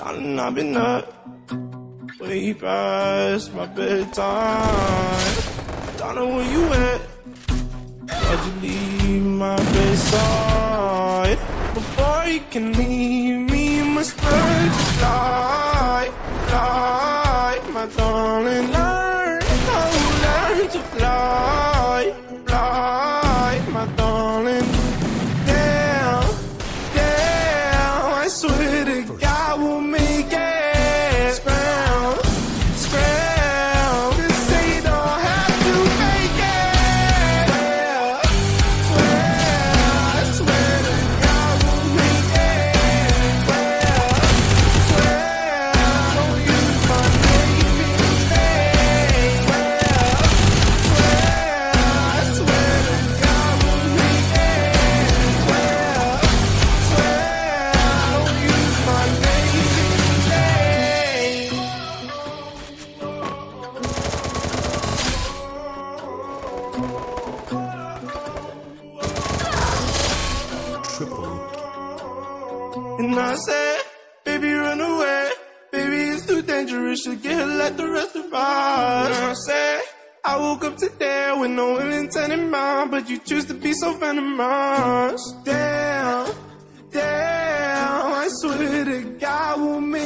Darling, I've been up way past my bedtime. Darling, where you at? Why'd you leave my bedside? Before you can leave me, you must learn to fly, my darling. Learn, And I said, baby, run away. Baby, it's too dangerous to get her like the rest of us. And I said, I woke up today with no ill intent in mind, but you choose to be so venomous. Damn, damn, I swear to God it.